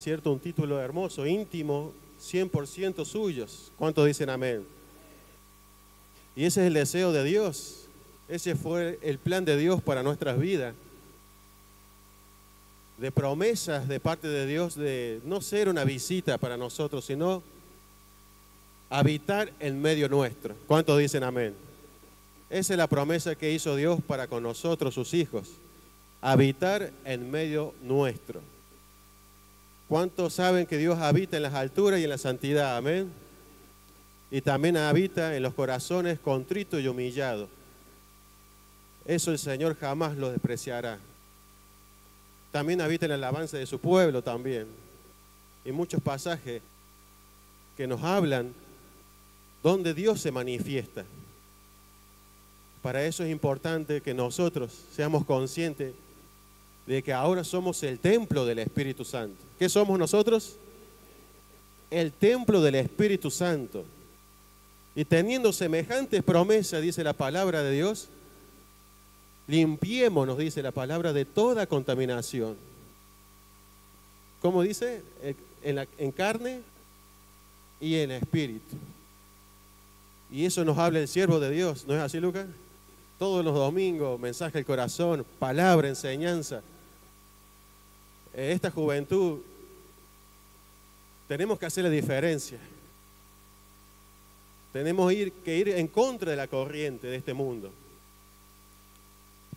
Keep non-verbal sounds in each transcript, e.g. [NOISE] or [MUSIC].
¿cierto? Un título hermoso, íntimo, 100% suyos. ¿Cuántos dicen amén? Y ese es el deseo de Dios. Ese fue el plan de Dios para nuestras vidas. De promesas de parte de Dios de no ser una visita para nosotros, sino habitar en medio nuestro. ¿Cuántos dicen amén? Esa es la promesa que hizo Dios para con nosotros, sus hijos. Habitar en medio nuestro. ¿Cuántos saben que Dios habita en las alturas y en la santidad? Amén. Y también habita en los corazones contritos y humillados. Eso el Señor jamás lo despreciará. También habita en la alabanza de su pueblo también. Y muchos pasajes que nos hablan donde Dios se manifiesta. Para eso es importante que nosotros seamos conscientes de que ahora somos el templo del Espíritu Santo. ¿Qué somos nosotros? El templo del Espíritu Santo. Y teniendo semejantes promesas, dice la palabra de Dios, limpiémonos, dice la palabra, de toda contaminación. ¿Cómo dice? En, en carne y en espíritu. Y eso nos habla el siervo de Dios, ¿no es así, Lucas? Todos los domingos, mensaje del corazón, palabra, enseñanza. Esta juventud, tenemos que hacer la diferencia. Tenemos que ir en contra de la corriente de este mundo.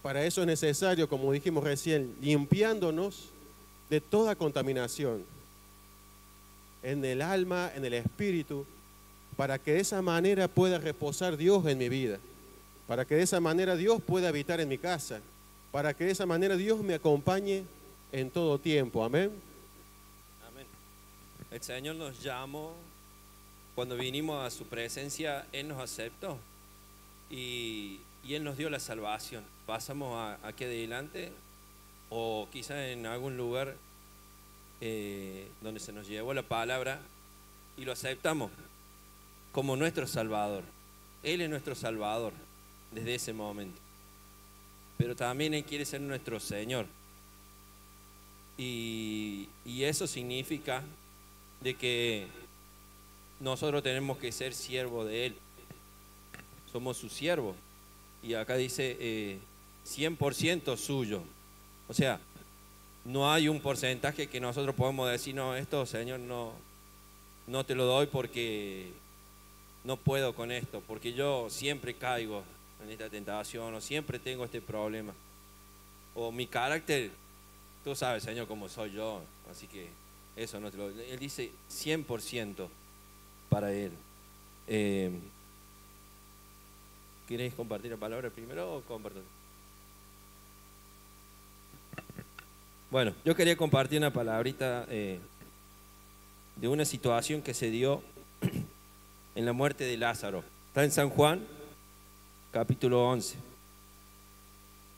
Para eso es necesario, como dijimos recién, limpiándonos de toda contaminación en el alma, en el espíritu, para que de esa manera pueda reposar Dios en mi vida, para que de esa manera Dios pueda habitar en mi casa, para que de esa manera Dios me acompañe en todo tiempo. Amén. Amén. El Señor nos llamó, cuando vinimos a su presencia, Él nos aceptó y, Él nos dio la salvación. Pasamos aquí adelante o quizá en algún lugar eh, donde se nos llevó la palabra y lo aceptamos como nuestro Salvador. Él es nuestro Salvador desde ese momento. Pero también Él quiere ser nuestro Señor. Y, eso significa de que nosotros tenemos que ser siervos de Él. Somos su siervo. Y acá dice eh, 100% suyo. O sea, no hay un porcentaje que nosotros podemos decir, no, esto, Señor, no, no te lo doy porque no puedo con esto, porque yo siempre caigo en esta tentación o siempre tengo este problema. O mi carácter, tú sabes, Señor, cómo soy yo, así que eso no te lo... Él dice 100% para Él. Eh, ¿Quieres compartir la palabra primero o compartir? Bueno, yo quería compartir una palabrita eh, de una situación que se dio [CLEARS THROAT] en la muerte de Lázaro. Está en San Juan, capítulo 11.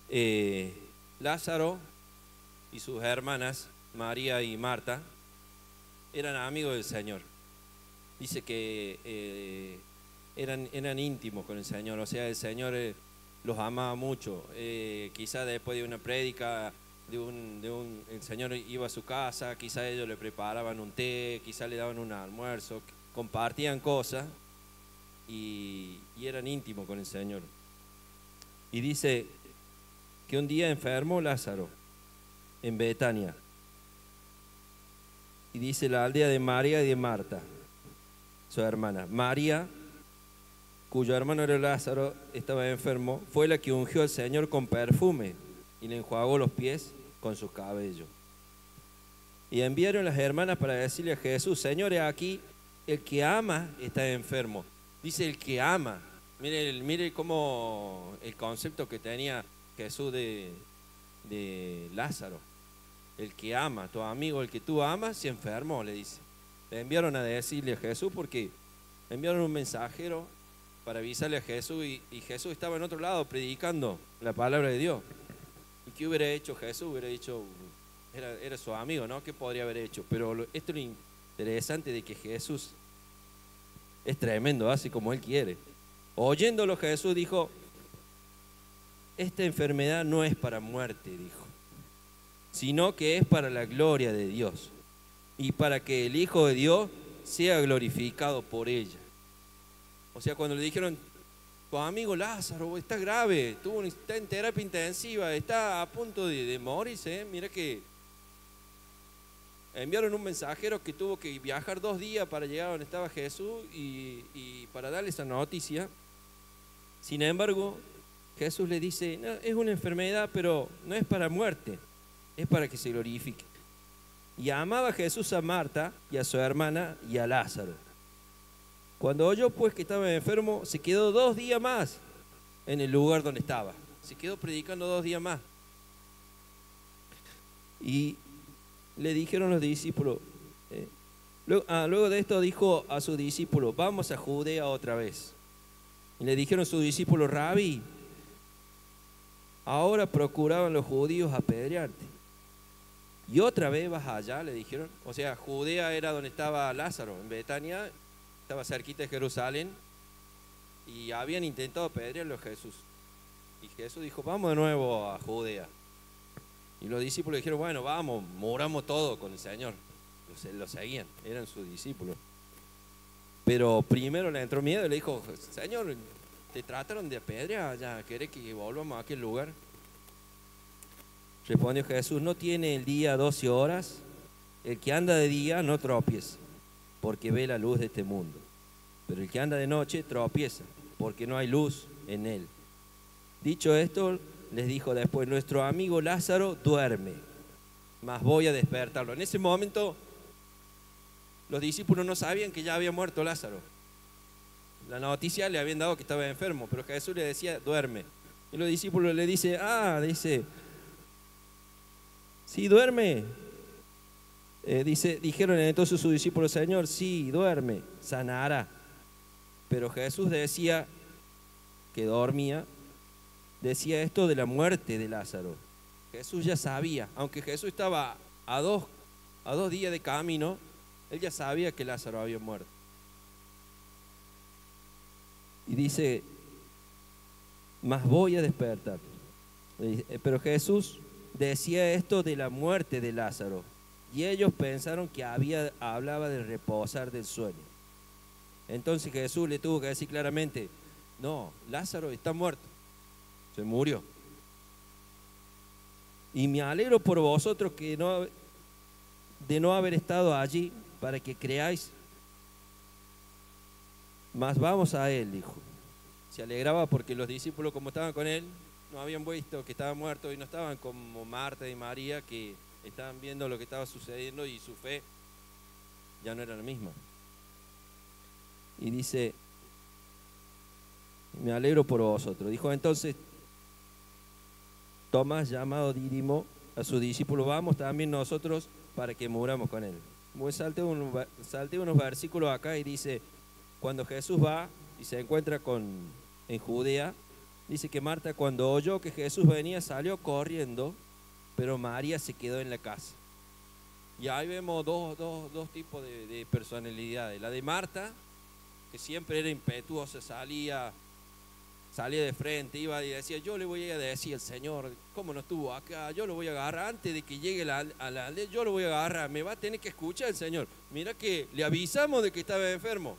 Eh, Lázaro y sus hermanas, María y Marta, eran amigos del Señor. Dice que eh, eran, eran íntimos con el Señor, o sea, el Señor eh, los amaba mucho. quizá después de una prédica, de un, el Señor iba a su casa, quizá ellos le preparaban un té, quizá le daban un almuerzo, compartían cosas y, eran íntimos con el Señor. Y dice que un día enfermó Lázaro en Betania. Y dice la aldea de María y de Marta, su hermana. María, cuyo hermano era Lázaro, estaba enfermo, fue la que ungió al Señor con perfume y le enjuagó los pies con sus cabellos. Y enviaron las hermanas para decirle a Jesús, Señor, aquí el que ama está enfermo. Dice el que ama. Mire, mire cómo el concepto que tenía Jesús de, de Lázaro. El que ama, tu amigo, el que tú amas, se enfermó, le dice. Le enviaron a decirle a Jesús porque enviaron un mensajero para avisarle a Jesús y, Jesús estaba en otro lado predicando la palabra de Dios. ¿Y qué hubiera hecho Jesús? Hubiera dicho, era, su amigo, ¿no? ¿Qué podría haber hecho? Pero esto es lo interesante de que Jesús es tremendo, así como él quiere. Oyéndolo Jesús dijo, esta enfermedad no es para muerte, dijo, sino que es para la gloria de Dios, y para que el Hijo de Dios sea glorificado por ella. O sea, cuando le dijeron, tu amigo Lázaro está grave, tuvo, está en terapia intensiva, está a punto de, de morirse, mira que enviaron un mensajero que tuvo que viajar dos días para llegar donde estaba Jesús y, y para darle esa noticia. Sin embargo, Jesús le dice, "No, es una enfermedad, pero no es para muerte, es para que se glorifique. Y amaba Jesús a Marta y a su hermana y a Lázaro. Cuando oyó pues que estaba enfermo, se quedó dos días más en el lugar donde estaba. Se quedó predicando dos días más. Y le dijeron los discípulos, eh, luego, ah, luego de esto dijo a sus discípulos, vamos a Judea otra vez. Y le dijeron sus discípulos, Rabí, ahora procuraban los judíos apedrearte. Y otra vez vas allá, le dijeron. O sea, Judea era donde estaba Lázaro, en Betania, estaba cerquita de Jerusalén, y habían intentado apedrearlo a Jesús. Y Jesús dijo, vamos de nuevo a Judea. Y los discípulos dijeron, bueno, vamos, moramos todo con el Señor. Lo, lo seguían, eran sus discípulos. Pero primero le entró miedo y le dijo, Señor, te trataron de apedrear, ya, ¿querés que volvamos a aquel lugar? Respondió Jesús, no tiene el día 12 horas, el que anda de día no tropieza, porque ve la luz de este mundo. Pero el que anda de noche tropieza, porque no hay luz en él. Dicho esto, les dijo después, nuestro amigo Lázaro duerme, mas voy a despertarlo. En ese momento, los discípulos no sabían que ya había muerto Lázaro. La noticia le habían dado que estaba enfermo, pero Jesús le decía, duerme. Y los discípulos le dicen, ah, dice, sí, duerme. Eh, dice, dijeron entonces sus discípulos, Señor, sí, duerme, sanará. Pero Jesús decía que dormía, decía esto de la muerte de Lázaro. Jesús ya sabía, aunque Jesús estaba a dos, a dos días de camino, él ya sabía que Lázaro había muerto. Y dice, mas voy a despertar. Pero Jesús decía esto de la muerte de Lázaro. Y ellos pensaron que había, hablaba de reposar del sueño. Entonces Jesús le tuvo que decir claramente, no, Lázaro está muerto, se murió. Y me alegro por vosotros que de no haber estado allí para que creáis. Mas vamos a él, dijo. Se alegraba porque los discípulos, como estaban con él, no habían visto que estaba muerto y no estaban como Marta y María, que estaban viendo lo que estaba sucediendo y su fe ya no era la misma. Y dice, me alegro por vosotros. Dijo entonces Tomás, llamado Dídimo, a su discípulo, vamos también nosotros para que muramos con él. Salte, un, salte unos versículos acá y dice, cuando Jesús va y se encuentra con, en Judea, dice que Marta cuando oyó que Jesús venía salió corriendo, pero María se quedó en la casa. Y ahí vemos dos, dos, dos tipos de, de personalidades. La de Marta, que siempre era impetuosa, salía, salía de frente, iba y decía, yo le voy a decir al Señor, ¿cómo no estuvo acá? Yo lo voy a agarrar antes de que llegue la, a la aldea, yo lo voy a agarrar, me va a tener que escuchar el Señor. Mira que le avisamos de que estaba enfermo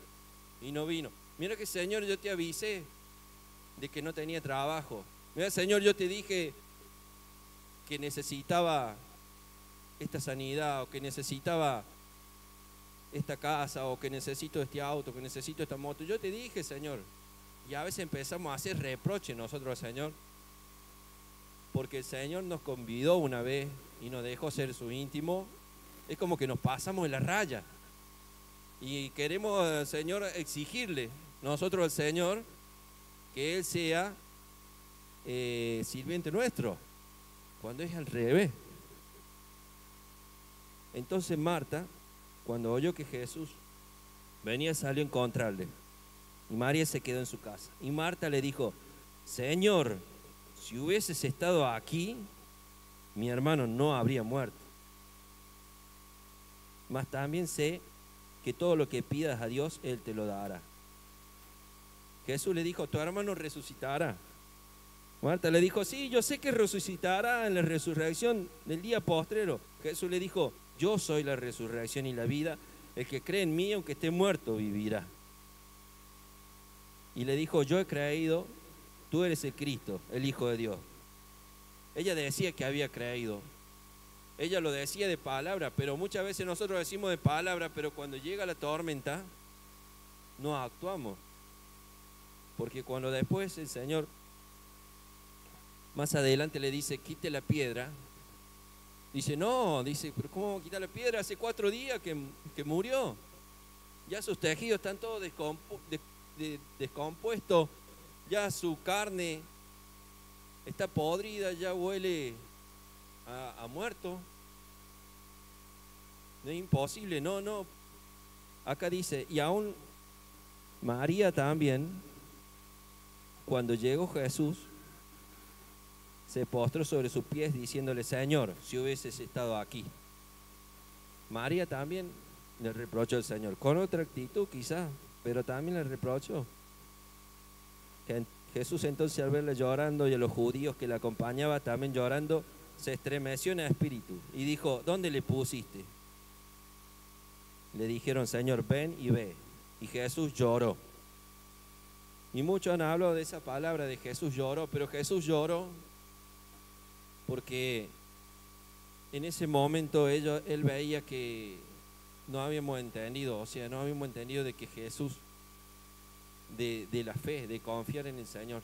y no vino. Mira que Señor, yo te avisé de que no tenía trabajo. Mira, Señor, yo te dije que necesitaba esta sanidad o que necesitaba esta casa o que necesito este auto, que necesito esta moto. Yo te dije, Señor, y a veces empezamos a hacer reproche nosotros Señor, porque el Señor nos convidó una vez y nos dejó ser su íntimo. Es como que nos pasamos en la raya. Y queremos, Señor, exigirle nosotros al Señor que Él sea eh, sirviente nuestro, cuando es al revés. Entonces Marta, cuando oyó que Jesús venía, salió a encontrarle. Y María se quedó en su casa. Y Marta le dijo, Señor, si hubieses estado aquí, mi hermano no habría muerto. Mas también sé que todo lo que pidas a Dios, Él te lo dará. Jesús le dijo, tu hermano resucitará. Marta le dijo, sí, yo sé que resucitará en la resurrección del día postrero. Jesús le dijo, yo soy la resurrección y la vida, el que cree en mí, aunque esté muerto, vivirá. Y le dijo, yo he creído, tú eres el Cristo, el Hijo de Dios. Ella decía que había creído. Ella lo decía de palabra, pero muchas veces nosotros decimos de palabra, pero cuando llega la tormenta, no actuamos. Porque cuando después el Señor más adelante le dice, quite la piedra, dice, no, dice, pero ¿cómo quitar la piedra? Hace cuatro días que, murió. Ya sus tejidos están todos descompuestos, ya su carne está podrida, ya huele a, muerto. No es imposible, no, no. Acá dice, y aún María también, cuando llegó Jesús, se postró sobre sus pies diciéndole, Señor, si hubieses estado aquí. María también le reprochó al Señor, con otra actitud quizá, pero también le reprochó. Jesús entonces al verle llorando y a los judíos que le acompañaban también llorando, se estremeció en el espíritu y dijo, ¿dónde le pusiste? Le dijeron, Señor, ven y ve. Y Jesús lloró. Y muchos han hablado de esa palabra de Jesús lloró, pero Jesús lloró porque en ese momento él veía que no habíamos entendido, o sea, no habíamos entendido de que Jesús de, la fe, de confiar en el Señor,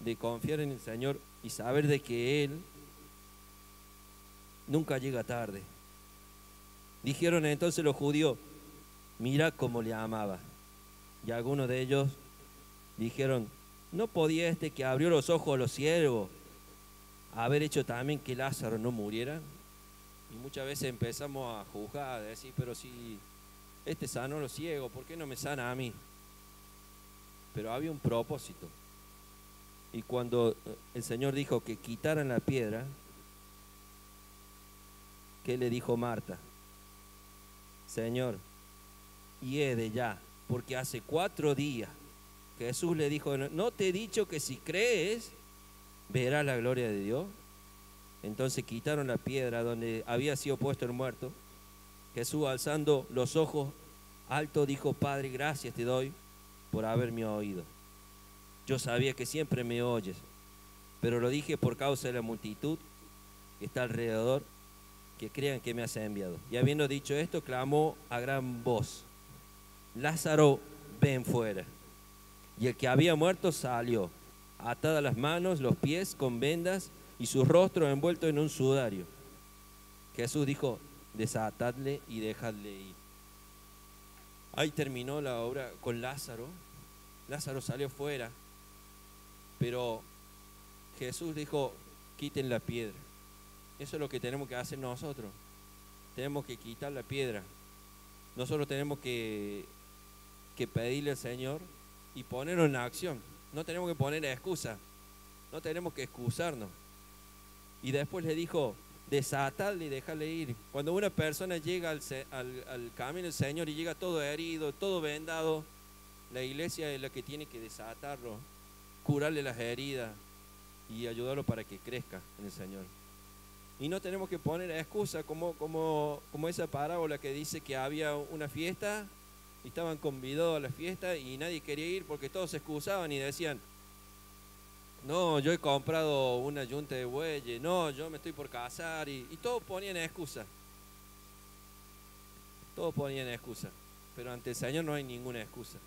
de confiar en el Señor y saber de que Él nunca llega tarde. Dijeron entonces los judíos, mira cómo le amaba. Y algunos de ellos dijeron, ¿no podía este que abrió los ojos a los siervos haber hecho también que Lázaro no muriera? Y muchas veces empezamos a juzgar, a decir, pero si este sanó a los ciegos, ¿por qué no me sana a mí? pero había un propósito. Y cuando eh, el Señor dijo que quitaran la piedra, ¿qué le dijo Marta? Señor, hiede ya, porque hace cuatro días Jesús le dijo, ¿no te he dicho que si crees, verás la gloria de Dios? Entonces quitaron la piedra donde había sido puesto el muerto. Jesús alzando los ojos alto dijo, Padre, gracias te doy por haberme oído. Yo sabía que siempre me oyes, pero lo dije por causa de la multitud que está alrededor, que crean que me has enviado. Y habiendo dicho esto, clamó a gran voz, Lázaro, ven fuera. Y el que había muerto salió, atadas las manos, los pies con vendas y su rostro envuelto en un sudario. Jesús dijo, desatadle y dejadle ir. Ahí terminó la obra con Lázaro. Lázaro salió fuera, pero Jesús dijo, quiten la piedra. Eso es lo que tenemos que hacer nosotros. Tenemos que quitar la piedra. Nosotros tenemos que, que pedirle al Señor y ponerlo en acción. No tenemos que poner excusa. No tenemos que excusarnos. Y después le dijo, desatarle y dejarle ir. Cuando una persona llega al, al, camino del Señor y llega todo herido, todo vendado, la iglesia es la que tiene que desatarlo, curarle las heridas y ayudarlo para que crezca en el Señor. Y no tenemos que poner excusa como, como, como esa parábola que dice que había una fiesta estaban convidados a la fiesta y nadie quería ir porque todos se excusaban y decían, no, yo he comprado una yunta de bueyes, no, yo me estoy por casar, y, todos ponían excusa. Todos ponían excusa, pero ante el Señor no hay ninguna excusa.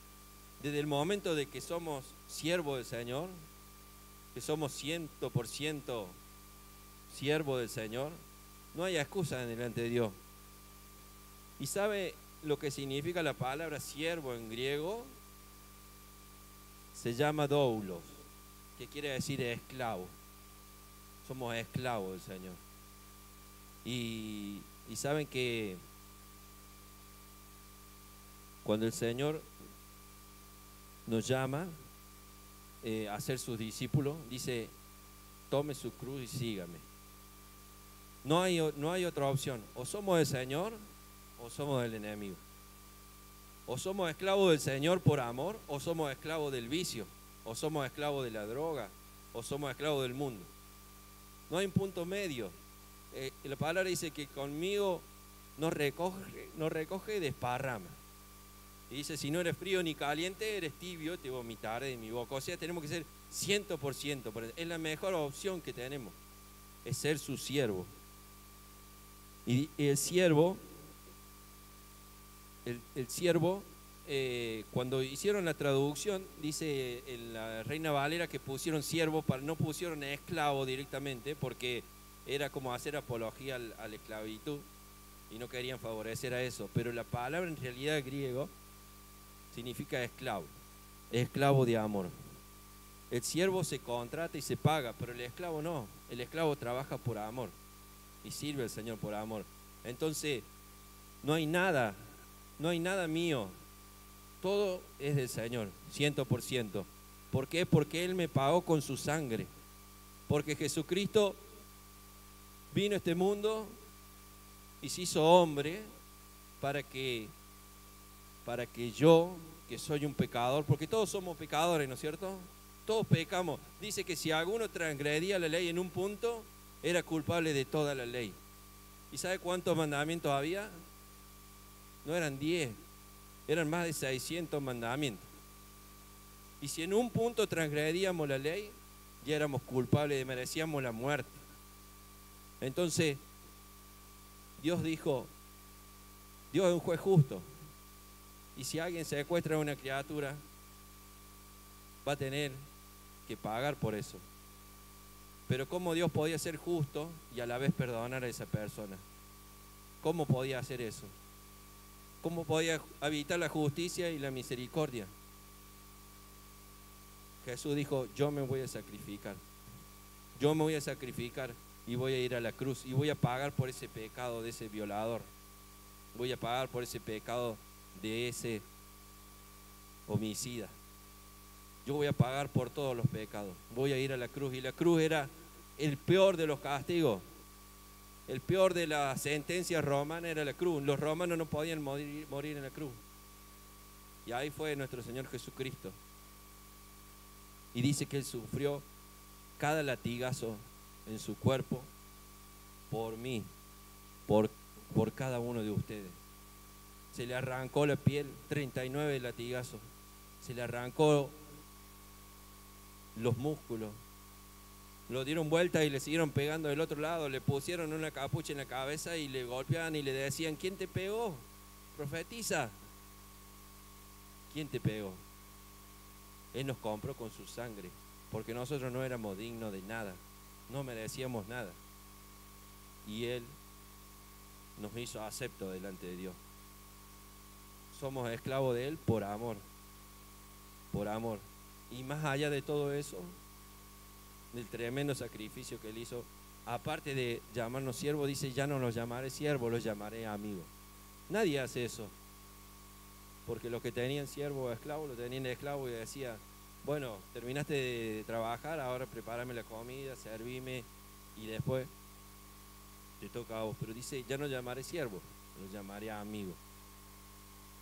Desde el momento de que somos siervos del Señor, que somos ciento por ciento siervos del Señor, no hay excusa delante de Dios. ¿Y sabe lo que significa la palabra siervo en griego? Se llama doulos que quiere decir esclavo. Somos esclavos del Señor. Y, saben que cuando el Señor nos llama eh, a ser sus discípulos, dice, tome su cruz y sígame. No hay, no hay otra opción. O somos el Señor o somos el enemigo. O somos esclavos del Señor por amor o somos esclavos del vicio o somos esclavos de la droga, o somos esclavos del mundo. No hay un punto medio. eh, la palabra dice que conmigo no recoge, no recoge y desparrama. Y dice, si no eres frío ni caliente, eres tibio, te vomitaré de mi boca. O sea, tenemos que ser 100%. Es la mejor opción que tenemos, es ser su siervo. Y el siervo, el, el siervo eh, cuando hicieron la traducción, dice en la Reina Valera que pusieron siervo, para, no pusieron esclavo directamente, porque era como hacer apología a la esclavitud y no querían favorecer a eso. Pero la palabra en realidad griego significa esclavo, esclavo de amor. El siervo se contrata y se paga, pero el esclavo no. El esclavo trabaja por amor y sirve al Señor por amor. Entonces, no hay nada, no hay nada mío todo es del Señor, ciento por ciento. ¿Por qué? Porque Él me pagó con su sangre. Porque Jesucristo vino a este mundo y se hizo hombre para que, para que yo, que soy un pecador, porque todos somos pecadores, ¿no es cierto? Todos pecamos. Dice que si alguno transgredía la ley en un punto, era culpable de toda la ley. ¿Y sabe cuántos mandamientos había? No eran diez, eran más de 600 mandamientos. Y si en un punto transgredíamos la ley, ya éramos culpables, merecíamos la muerte. Entonces, Dios dijo, Dios es un juez justo. Y si alguien secuestra a una criatura, va a tener que pagar por eso. Pero ¿cómo Dios podía ser justo y a la vez perdonar a esa persona? ¿Cómo podía hacer eso? ¿Cómo podía habitar la justicia y la misericordia? Jesús dijo, yo me voy a sacrificar. Yo me voy a sacrificar y voy a ir a la cruz y voy a pagar por ese pecado de ese violador. Voy a pagar por ese pecado de ese homicida. Yo voy a pagar por todos los pecados. Voy a ir a la cruz. Y la cruz era el peor de los castigos el peor de la sentencia romana era la cruz. Los romanos no podían morir, morir en la cruz. Y ahí fue nuestro Señor Jesucristo. Y dice que Él sufrió cada latigazo en su cuerpo por mí, por, por cada uno de ustedes. Se le arrancó la piel, 39 latigazos. Se le arrancó los músculos, lo dieron vuelta y le siguieron pegando del otro lado, le pusieron una capucha en la cabeza y le golpeaban y le decían, ¿quién te pegó? Profetiza. ¿Quién te pegó? Él nos compró con su sangre, porque nosotros no éramos dignos de nada, no merecíamos nada. Y Él nos hizo acepto delante de Dios. Somos esclavos de Él por amor, por amor. Y más allá de todo eso, del tremendo sacrificio que él hizo. Aparte de llamarnos siervo, dice, ya no los llamaré siervo, los llamaré amigo. Nadie hace eso. Porque los que tenían siervo o esclavo, lo tenían de esclavo y decía, bueno, terminaste de trabajar, ahora prepárame la comida, servime y después te toca a vos. Pero dice, ya no llamaré siervo, lo llamaré amigo.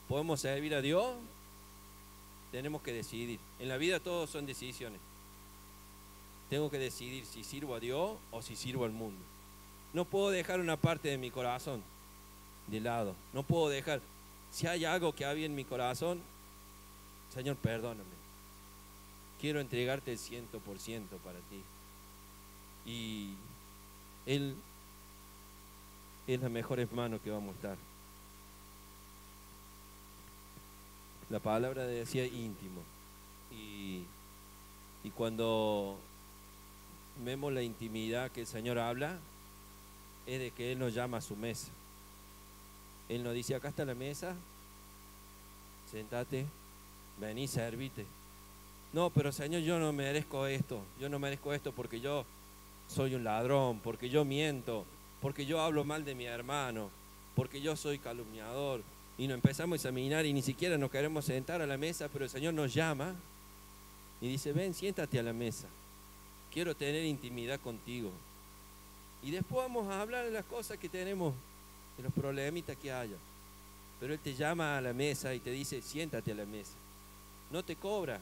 ¿Podemos servir a Dios? Tenemos que decidir. En la vida todos son decisiones. Tengo que decidir si sirvo a Dios o si sirvo al mundo. No puedo dejar una parte de mi corazón de lado. No puedo dejar. Si hay algo que había en mi corazón, Señor, perdóname. Quiero entregarte el ciento por ciento para ti. Y Él es la mejor hermano que vamos a estar. La palabra decía íntimo. Y, y cuando vemos la intimidad que el Señor habla, es de que Él nos llama a su mesa. Él nos dice, acá está la mesa, sentate, vení, servite. No, pero Señor, yo no merezco esto, yo no merezco esto porque yo soy un ladrón, porque yo miento, porque yo hablo mal de mi hermano, porque yo soy calumniador. Y nos empezamos a examinar y ni siquiera nos queremos sentar a la mesa, pero el Señor nos llama y dice, ven, siéntate a la mesa quiero tener intimidad contigo. Y después vamos a hablar de las cosas que tenemos, de los problemitas que haya. Pero Él te llama a la mesa y te dice, siéntate a la mesa. No te cobra,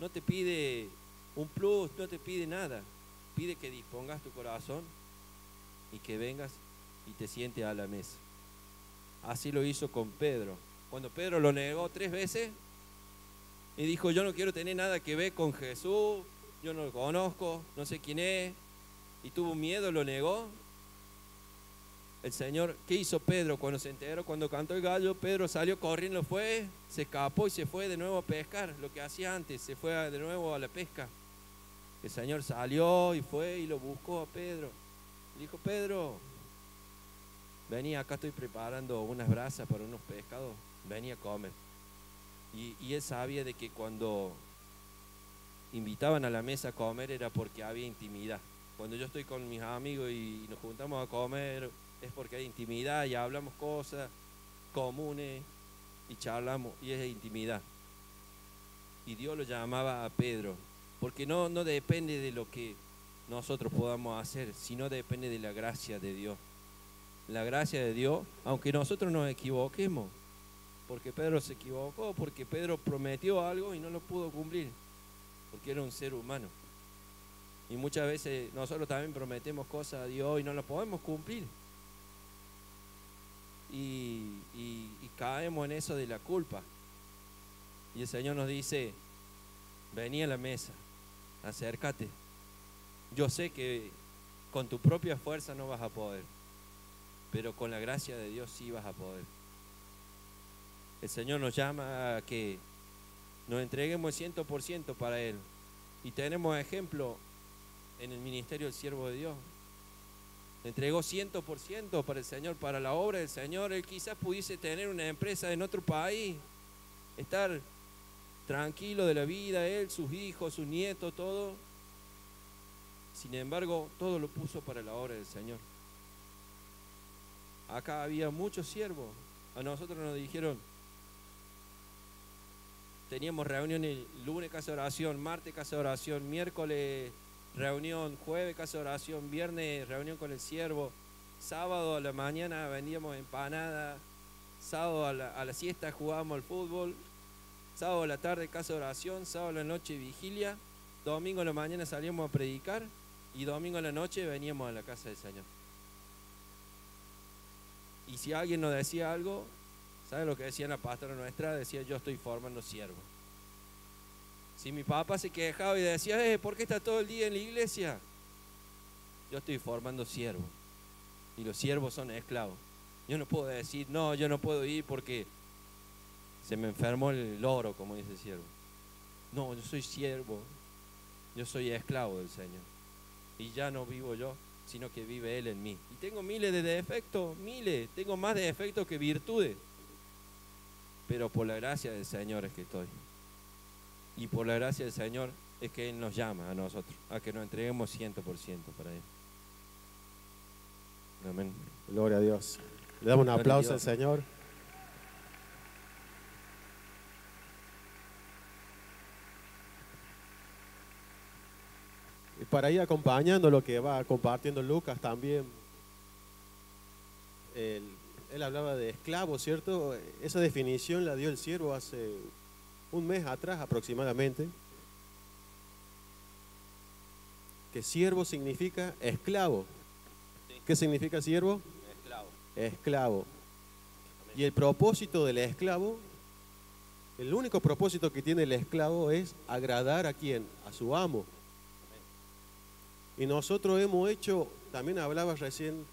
no te pide un plus, no te pide nada. Pide que dispongas tu corazón y que vengas y te sientes a la mesa. Así lo hizo con Pedro. Cuando Pedro lo negó tres veces y dijo, yo no quiero tener nada que ver con Jesús, yo no lo conozco, no sé quién es, y tuvo miedo, lo negó. El Señor, ¿qué hizo Pedro cuando se enteró? Cuando cantó el gallo, Pedro salió corriendo, fue, se escapó y se fue de nuevo a pescar, lo que hacía antes, se fue de nuevo a la pesca. El Señor salió y fue y lo buscó a Pedro. dijo, Pedro, vení, acá estoy preparando unas brasas para unos pescados, vení a comer. Y, y él sabía de que cuando invitaban a la mesa a comer era porque había intimidad. Cuando yo estoy con mis amigos y nos juntamos a comer, es porque hay intimidad y hablamos cosas comunes y charlamos y es intimidad. Y Dios lo llamaba a Pedro, porque no, no depende de lo que nosotros podamos hacer, sino depende de la gracia de Dios. La gracia de Dios, aunque nosotros nos equivoquemos, porque Pedro se equivocó, porque Pedro prometió algo y no lo pudo cumplir, porque era un ser humano. Y muchas veces nosotros también prometemos cosas a Dios y no las podemos cumplir y, caemos en eso de la culpa. Y el Señor nos dice, vení a la mesa, acércate. Yo sé que con tu propia fuerza no vas a poder, pero con la gracia de Dios sí vas a poder. El Señor nos llama a que nos entreguemos el 100% para Él. Y tenemos ejemplo en el ministerio del siervo de Dios entregó 100% para el Señor, para la obra del Señor. Él quizás pudiese tener una empresa en otro país, estar tranquilo de la vida, él, sus hijos, sus nietos, todo. Sin embargo, todo lo puso para la obra del Señor. Acá había muchos siervos. A nosotros nos dijeron, teníamos reuniones lunes casa oración, martes casa oración, miércoles reunión, jueves casa oración, viernes reunión con el siervo, sábado a la mañana vendíamos empanada, sábado a la, siesta jugábamos al fútbol, sábado a la tarde casa oración, sábado a la noche vigilia, domingo a la mañana salíamos a predicar. Y domingo a la noche veníamos a la casa del Señor. Y si alguien nos decía algo, ¿sabe lo que decía la pastora nuestra? Decía, yo estoy formando siervo. Si mi papá se quejaba y decía, eh, ¿por qué está todo el día en la iglesia? Yo estoy formando siervos. Y los siervos son esclavos. Yo no puedo decir, no, yo no puedo ir porque se me enfermó el loro, como dice el siervo. No, yo soy siervo. Yo soy esclavo del Señor. Y ya no vivo yo, sino que vive Él en mí. Y tengo miles de defectos, miles. Tengo más defectos que virtudes. Pero por la gracia del Señor es que estoy. Y por la gracia del Señor es que Él nos llama a nosotros, a que nos entreguemos 100% para Él. Amén. Gloria a Dios. Le damos un aplauso al Señor. Y para ir acompañando lo que va compartiendo Lucas también, él, él hablaba de esclavo, ¿cierto? Esa definición la dio el siervo hace un mes atrás aproximadamente, que siervo significa esclavo. ¿Qué significa siervo? Esclavo. Esclavo. Y el propósito del esclavo, el único propósito que tiene el esclavo es agradar a quién? A su amo. Y nosotros hemos hecho, también hablaba recién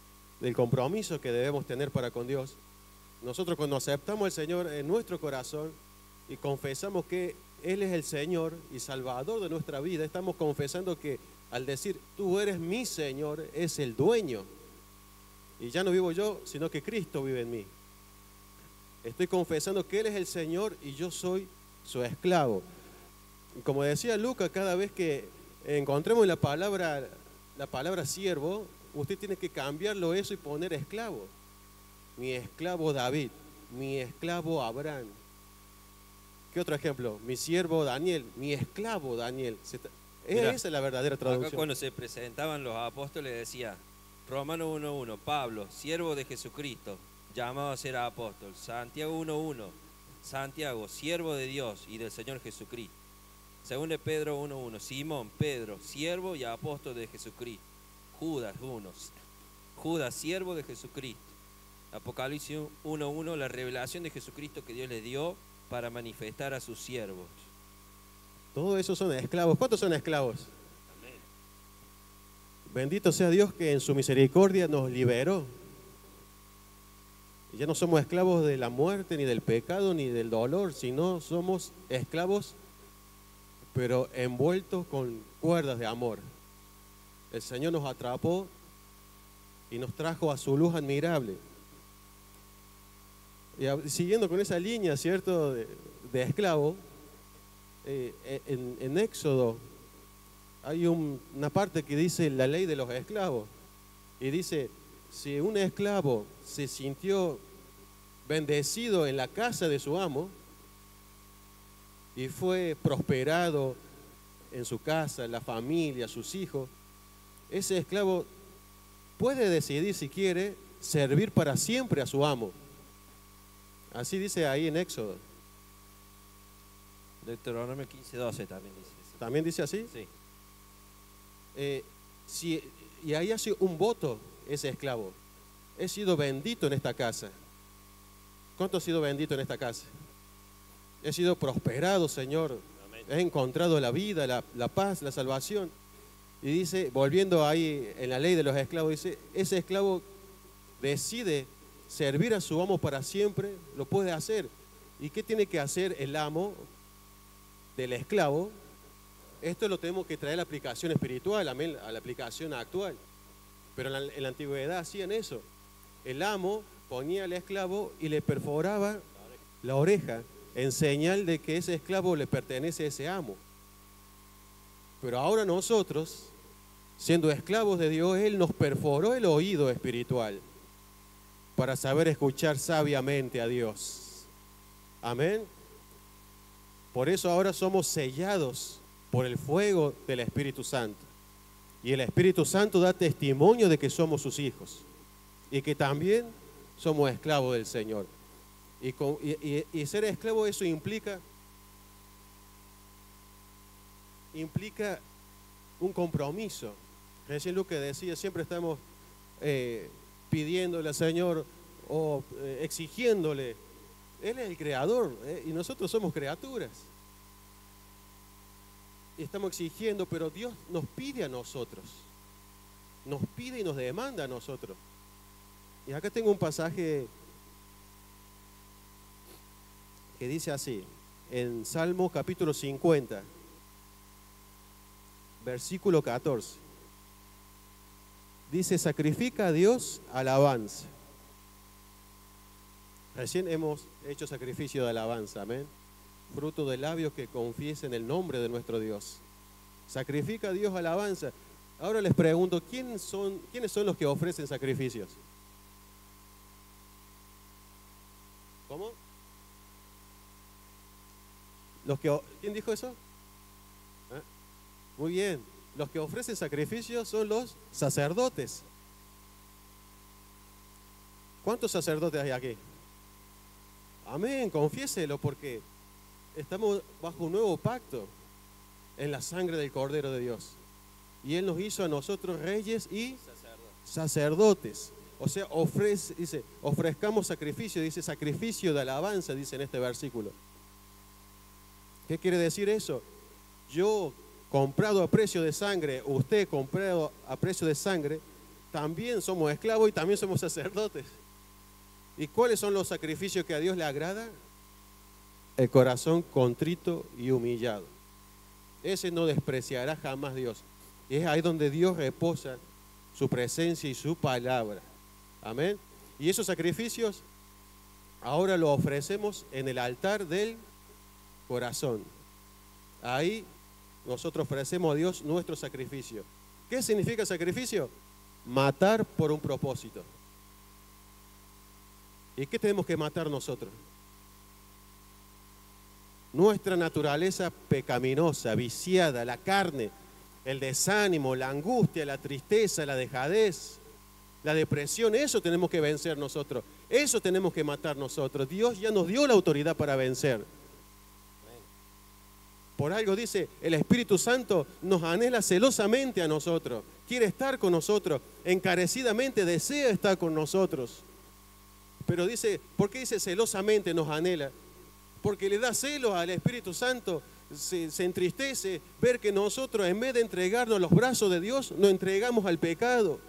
del compromiso que debemos tener para con Dios. Nosotros cuando aceptamos al Señor en nuestro corazón, y confesamos que Él es el Señor y Salvador de nuestra vida, estamos confesando que al decir, tú eres mi Señor, es el dueño. Y ya no vivo yo, sino que Cristo vive en mí. Estoy confesando que Él es el Señor y yo soy su esclavo. Como decía Lucas, cada vez que encontremos la palabra, la palabra siervo, usted tiene que cambiarlo eso y poner esclavo. Mi esclavo David, mi esclavo Abraham, ¿Qué otro ejemplo? Mi siervo Daniel, mi esclavo Daniel. esa es la verdadera traducción. Acá cuando se presentaban los apóstoles decía, Romano 1.1, Pablo, siervo de Jesucristo, llamado a ser apóstol. Santiago 1.1, Santiago, siervo de Dios y del Señor Jesucristo. Según de Pedro 1.1, Simón, Pedro, siervo y apóstol de Jesucristo. Judas 1, Judas, siervo de Jesucristo. Apocalipsis 1.1, la revelación de Jesucristo que Dios le dio para manifestar a sus siervos. Todos esos son esclavos. ¿Cuántos son esclavos? Bendito sea Dios que en su misericordia nos liberó. Ya no somos esclavos de la muerte, ni del pecado, ni del dolor, sino somos esclavos, pero envueltos con cuerdas de amor. El Señor nos atrapó y nos trajo a su luz admirable. Y siguiendo con esa línea, ¿cierto?, de, esclavo, eh, en, en Éxodo hay una parte que dice la ley de los esclavos. Y dice, si un esclavo se sintió bendecido en la casa de su amo y fue prosperado en su casa, la familia, sus hijos, ese esclavo puede decidir si quiere servir para siempre a su amo. Así dice ahí en Éxodo. Deuteronomio 15, 12 también dice. ¿También dice así? Sí. Eh, si, y ahí hace un voto ese esclavo. He sido bendito en esta casa. ¿Cuánto he sido bendito en esta casa? He sido prosperado, Señor. He encontrado la vida, la, la, paz, la salvación. Y dice, volviendo ahí en la ley de los esclavos, dice, ese esclavo decide servir a su amo para siempre, lo puede hacer. ¿Y qué tiene que hacer el amo del esclavo? Esto lo tenemos que traer a la aplicación espiritual, a la aplicación actual. Pero en la, antigüedad hacían eso. El amo ponía al esclavo y le perforaba la oreja en señal de que ese esclavo le pertenece a ese amo. Pero ahora nosotros, siendo esclavos de Dios, Él nos perforó el oído espiritual para saber escuchar sabiamente a Dios. Amén. Por eso ahora somos sellados por el fuego del Espíritu Santo. Y el Espíritu Santo da testimonio de que somos sus hijos y que también somos esclavos del Señor. Y, ser esclavo eso implica, implica un compromiso. Recién que decía, siempre estamos eh, pidiéndole al Señor o eh, exigiéndole. Él es el creador eh, y nosotros somos criaturas estamos exigiendo, pero Dios nos pide a nosotros. Nos pide y nos demanda a nosotros. Y acá tengo un pasaje que dice así, en Salmo capítulo 50, versículo 14. Dice, sacrifica a Dios alabanza. Recién hemos hecho sacrificio de alabanza, amén fruto de labios que confiesen el nombre de nuestro Dios. Sacrifica a Dios alabanza. Ahora les pregunto, ¿quién son, ¿quiénes son los que ofrecen sacrificios? ¿Cómo? Los que, ¿Quién dijo eso? ¿Eh? Muy bien. Los que ofrecen sacrificios son los sacerdotes. ¿Cuántos sacerdotes hay aquí? Amén, confiéselo porque estamos bajo un nuevo pacto en la sangre del Cordero de Dios. Y Él nos hizo a nosotros reyes y sacerdotes. O sea, ofrece, dice, ofrezcamos sacrificio, dice sacrificio de alabanza, dice en este versículo. ¿Qué quiere decir eso? Yo, comprado a precio de sangre, usted comprado a precio de sangre, también somos esclavos y también somos sacerdotes. ¿Y cuáles son los sacrificios que a Dios le agrada? el corazón contrito y humillado. Ese no despreciará jamás Dios. Y es ahí donde Dios reposa su presencia y su palabra. Amén. Y esos sacrificios ahora los ofrecemos en el altar del corazón. Ahí nosotros ofrecemos a Dios nuestro sacrificio. ¿Qué significa sacrificio? Matar por un propósito. ¿Y qué tenemos que matar nosotros? nuestra naturaleza pecaminosa, viciada, la carne, el desánimo, la angustia, la tristeza, la dejadez, la depresión, eso tenemos que vencer nosotros, eso tenemos que matar nosotros. Dios ya nos dio la autoridad para vencer. Por algo dice, el Espíritu Santo nos anhela celosamente a nosotros. quiere estar con nosotros, encarecidamente desea estar con nosotros. Pero dice, ¿por qué dice celosamente nos anhela? Porque le da celo al Espíritu Santo, se, se entristece ver que nosotros en vez de entregarnos a los brazos de Dios, nos entregamos al pecado,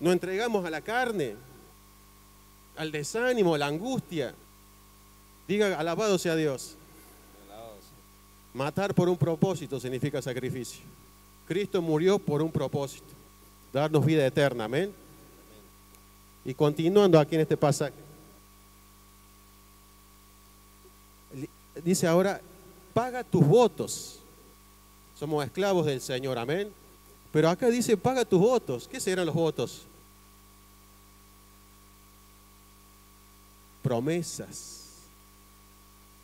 nos entregamos a la carne, al desánimo, a la angustia. Diga, alabado sea Dios. Matar por un propósito significa sacrificio. Cristo murió por un propósito, darnos vida eterna, amén. Y continuando aquí en este pasaje, dice ahora, paga tus votos. Somos esclavos del Señor, amén. Pero acá dice, paga tus votos. ¿Qué serán los votos? Promesas.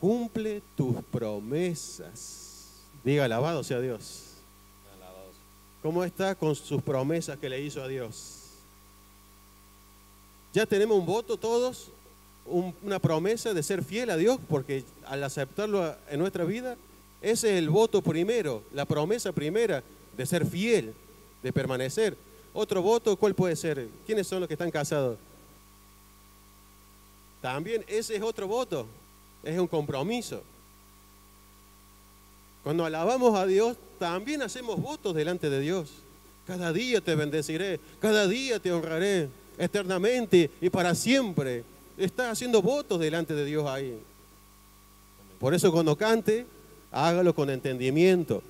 Cumple tus promesas. Diga, alabado sea Dios. ¿Cómo está con sus promesas que le hizo a Dios? Ya tenemos un voto todos, una promesa de ser fiel a Dios, porque al aceptarlo en nuestra vida, ese es el voto primero, la promesa primera de ser fiel, de permanecer. Otro voto, ¿cuál puede ser? ¿Quiénes son los que están casados? También ese es otro voto, es un compromiso. Cuando alabamos a Dios, también hacemos votos delante de Dios. Cada día te bendeciré, cada día te honraré eternamente y para siempre. Está haciendo votos delante de Dios ahí. Por eso cuando cante, hágalo con entendimiento.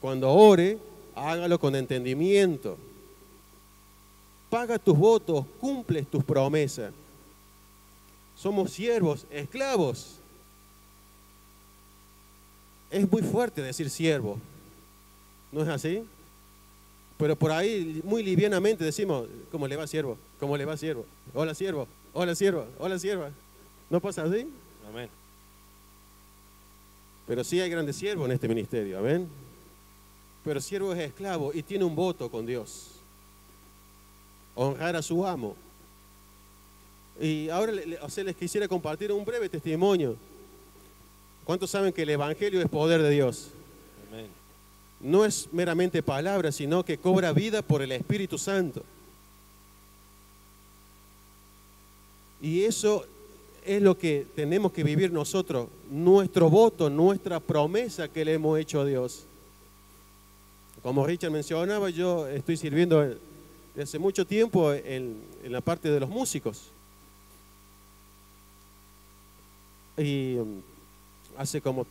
Cuando ore, hágalo con entendimiento. Paga tus votos, cumples tus promesas. Somos siervos, esclavos es muy fuerte decir siervo. ¿No es así? Pero por ahí muy livianamente decimos, ¿cómo le va siervo? ¿Cómo le va siervo? Hola siervo, hola siervo, hola sierva. ¿No pasa así? Amén. Pero sí hay grandes siervos en este ministerio, amén. Pero siervo es esclavo y tiene un voto con Dios. Honrar a su amo. Y ahora les quisiera compartir un breve testimonio ¿Cuántos saben que el Evangelio es poder de Dios? No es meramente palabra, sino que cobra vida por el Espíritu Santo. Y eso es lo que tenemos que vivir nosotros, nuestro voto, nuestra promesa que le hemos hecho a Dios. Como Richard mencionaba, yo estoy sirviendo desde hace mucho tiempo en, en la parte de los músicos. Y hace como,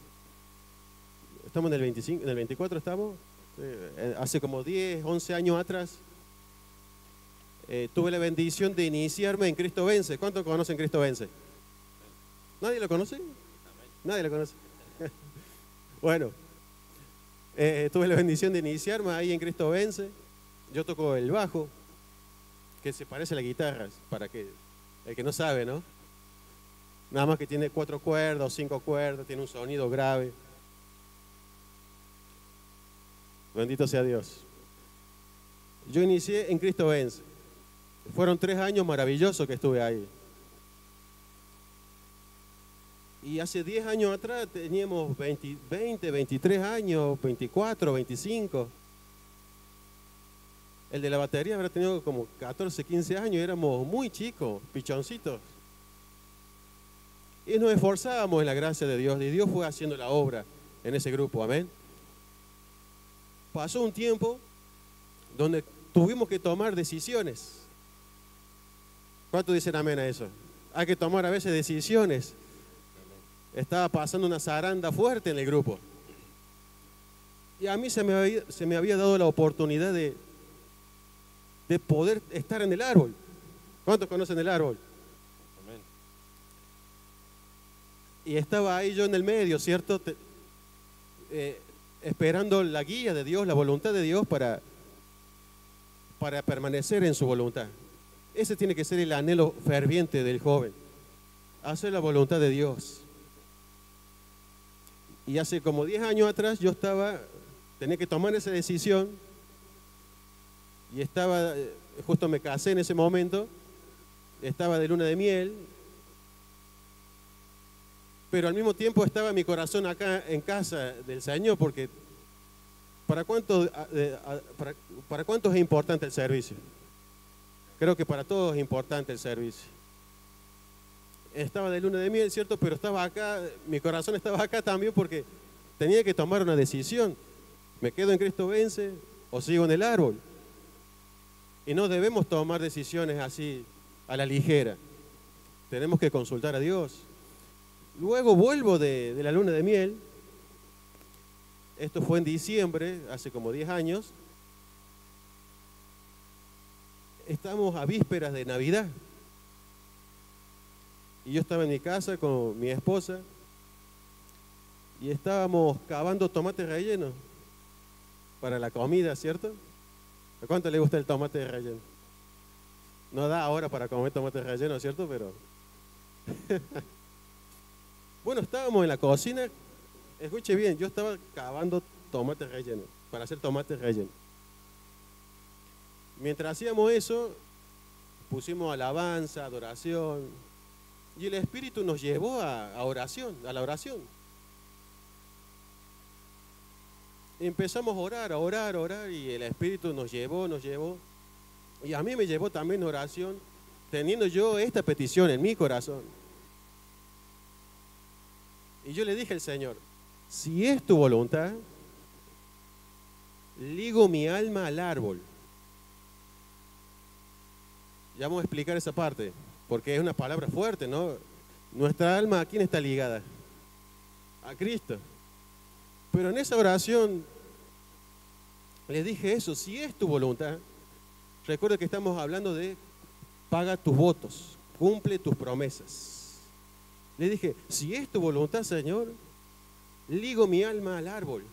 estamos en el 25, en el 24 estamos, eh, hace como 10, 11 años atrás, eh, tuve la bendición de iniciarme en Cristo Vence. ¿Cuántos conocen Cristo Vence? ¿Nadie lo conoce? Nadie lo conoce. [LAUGHS] bueno, eh, tuve la bendición de iniciarme ahí en Cristo Vence. Yo toco el bajo, que se parece a la guitarra, para que el que no sabe, ¿no? Nada más que tiene cuatro cuerdas cinco cuerdas, tiene un sonido grave. Bendito sea Dios. Yo inicié en Cristo Benz. Fueron tres años maravillosos que estuve ahí. Y hace diez años atrás teníamos 20, 20, 23 años, 24, 25. El de la batería habrá tenido como 14, 15 años, éramos muy chicos, pichoncitos. Y nos esforzábamos en la gracia de Dios, y Dios fue haciendo la obra en ese grupo, amén. Pasó un tiempo donde tuvimos que tomar decisiones. ¿Cuántos dicen amén a eso? Hay que tomar a veces decisiones. Estaba pasando una zaranda fuerte en el grupo. Y a mí se me había, se me había dado la oportunidad de, de poder estar en el árbol. ¿Cuántos conocen el árbol? Y estaba ahí yo en el medio, ¿cierto? Eh, esperando la guía de Dios, la voluntad de Dios para, para permanecer en su voluntad. Ese tiene que ser el anhelo ferviente del joven, hacer la voluntad de Dios. Y hace como 10 años atrás yo estaba, tenía que tomar esa decisión y estaba, eh, justo me casé en ese momento, estaba de luna de miel pero al mismo tiempo estaba mi corazón acá en casa del Señor porque ¿Para cuántos, para cuántos es importante el servicio? Creo que para todos es importante el servicio. Estaba de luna de miel, ¿cierto? Pero estaba acá, mi corazón estaba acá también porque tenía que tomar una decisión. ¿Me quedo en Cristo vence o sigo en el árbol? Y no debemos tomar decisiones así a la ligera. Tenemos que consultar a Dios. Luego vuelvo de, la luna de miel. Esto fue en diciembre, hace como 10 años. Estamos a vísperas de Navidad. Y yo estaba en mi casa con mi esposa y estábamos cavando tomates rellenos para la comida, ¿cierto? ¿A cuánto le gusta el tomate relleno? No da ahora para comer tomate relleno, ¿cierto? Pero. [LAUGHS] bueno, estábamos en la cocina. Escuche bien, yo estaba cavando tomate relleno para hacer tomate relleno. Mientras hacíamos eso, pusimos alabanza, adoración, y el Espíritu nos llevó a oración, a la oración. empezamos a orar, a orar, a orar y el Espíritu nos llevó, nos llevó. Y a mí me llevó también oración, teniendo yo esta petición en mi corazón. Y yo le dije al Señor, si es tu voluntad, ligo mi alma al árbol. Ya vamos a explicar esa parte, porque es una palabra fuerte, ¿no? Nuestra alma, ¿a quién está ligada? A Cristo. Pero en esa oración le dije eso, si es tu voluntad, recuerda que estamos hablando de paga tus votos, cumple tus promesas. Le dije, si es tu voluntad, Señor, ligo mi alma al árbol.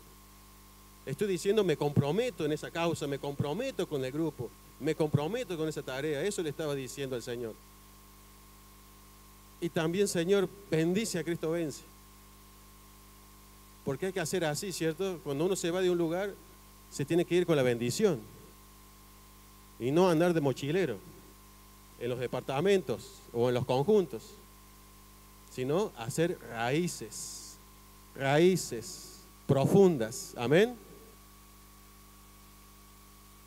Estoy diciendo, me comprometo en esa causa, me comprometo con el grupo, me comprometo con esa tarea. Eso le estaba diciendo al Señor. Y también, Señor, bendice a Cristo vence. Porque hay que hacer así, ¿cierto? Cuando uno se va de un lugar, se tiene que ir con la bendición. Y no andar de mochilero en los departamentos o en los conjuntos, sino hacer raíces, raíces profundas. Amén.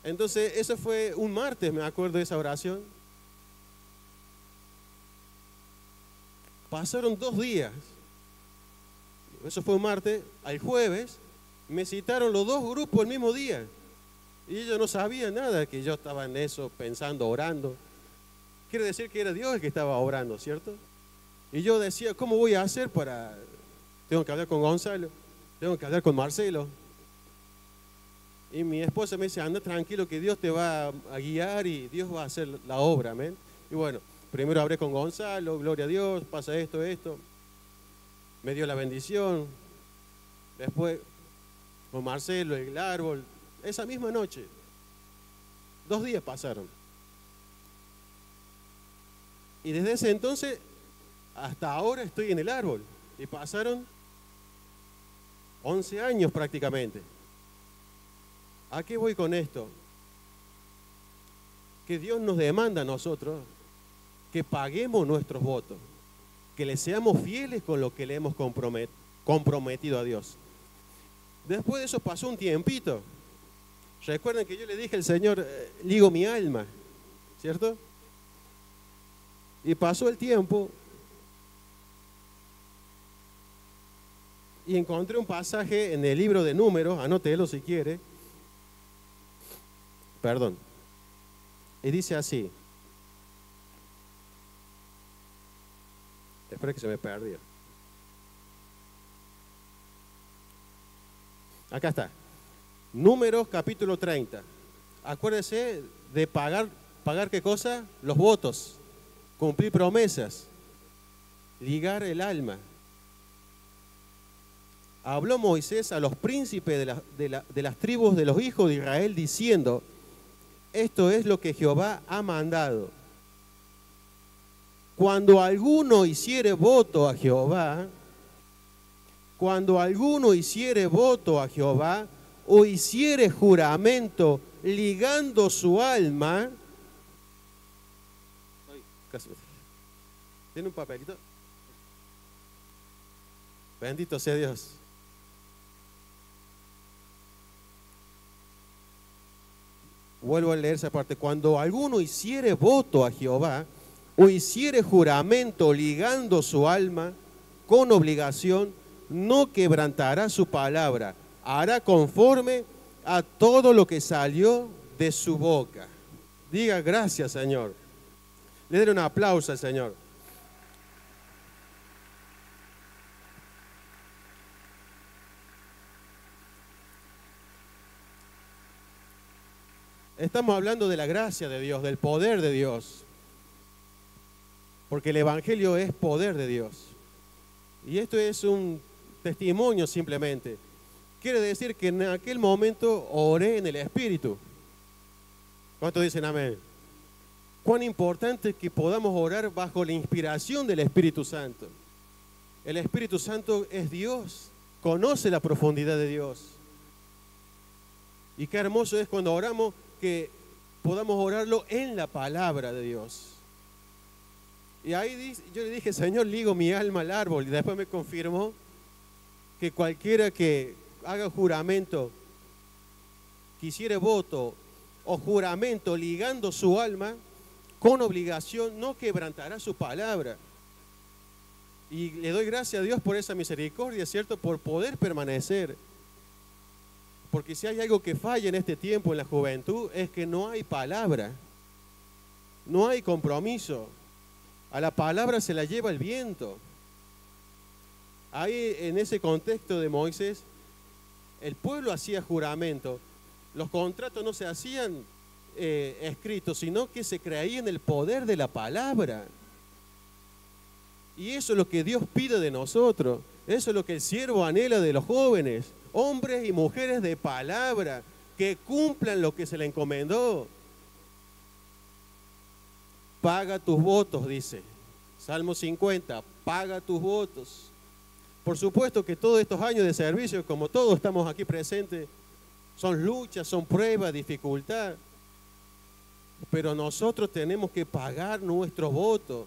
Entonces, eso fue un martes, me acuerdo de esa oración. Pasaron dos días eso fue un martes, al jueves me citaron los dos grupos el mismo día. Y ellos no sabían nada que yo estaba en eso, pensando, orando. Quiere decir que era Dios el que estaba orando, ¿cierto? Y yo decía, ¿cómo voy a hacer para... Tengo que hablar con Gonzalo, tengo que hablar con Marcelo. Y mi esposa me dice, anda tranquilo que Dios te va a guiar y Dios va a hacer la obra, amén. Y bueno, primero hablé con Gonzalo, gloria a Dios, pasa esto, esto me dio la bendición. Después con Marcelo, el árbol, esa misma noche. Dos días pasaron. Y desde ese entonces hasta ahora estoy en el árbol. Y pasaron 11 años prácticamente. ¿A qué voy con esto? Que Dios nos demanda a nosotros que paguemos nuestros votos que le seamos fieles con lo que le hemos comprometido a Dios. Después de eso pasó un tiempito. Recuerden que yo le dije al Señor, eh, ligo mi alma, ¿cierto? Y pasó el tiempo y encontré un pasaje en el libro de números, anótelo si quiere. Perdón. Y dice así, Espera que se me perdió. Acá está. Números capítulo 30. Acuérdese de pagar, pagar qué cosa? Los votos, cumplir promesas, ligar el alma. Habló Moisés a los príncipes de, de las tribus de los hijos de Israel diciendo, esto es lo que Jehová ha mandado cuando alguno hiciere voto a Jehová, cuando alguno hiciere voto a Jehová o hiciere juramento ligando su alma, ¿tiene un papelito? Bendito sea Dios. Vuelvo a leer esa parte. Cuando alguno hiciere voto a Jehová o hiciere juramento ligando su alma con obligación, no quebrantará su palabra, hará conforme a todo lo que salió de su boca. Diga gracias, Señor. Le den un aplauso al Señor. Estamos hablando de la gracia de Dios, del poder de Dios. Porque el Evangelio es poder de Dios. Y esto es un testimonio simplemente. Quiere decir que en aquel momento oré en el Espíritu. ¿Cuántos dicen amén? Cuán importante es que podamos orar bajo la inspiración del Espíritu Santo. El Espíritu Santo es Dios, conoce la profundidad de Dios. Y qué hermoso es cuando oramos que podamos orarlo en la palabra de Dios. Y ahí yo le dije, Señor, ligo mi alma al árbol. Y después me confirmó que cualquiera que haga juramento, quisiere voto o juramento ligando su alma con obligación, no quebrantará su palabra. Y le doy gracias a Dios por esa misericordia, ¿cierto? Por poder permanecer. Porque si hay algo que falla en este tiempo en la juventud es que no hay palabra, no hay compromiso. A la palabra se la lleva el viento. Ahí en ese contexto de Moisés, el pueblo hacía juramento. Los contratos no se hacían eh, escritos, sino que se creía en el poder de la palabra. Y eso es lo que Dios pide de nosotros. Eso es lo que el siervo anhela de los jóvenes hombres y mujeres de palabra, que cumplan lo que se le encomendó. Paga tus votos, dice. Salmo 50, paga tus votos. Por supuesto que todos estos años de servicio, como todos estamos aquí presentes, son luchas, son pruebas, dificultad. Pero nosotros tenemos que pagar nuestro voto